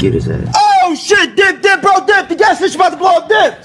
Get his ass. Oh shit, dip, dip, bro, dip. The gas fish about to blow up, dip.